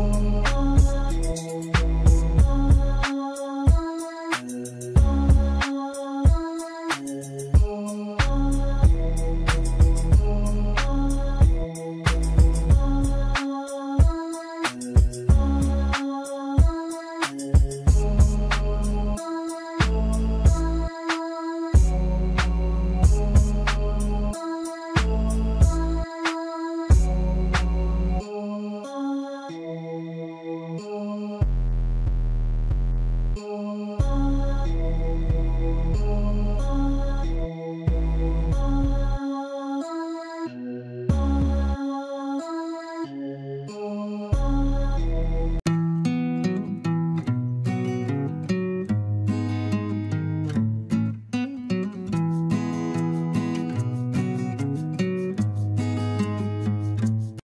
Música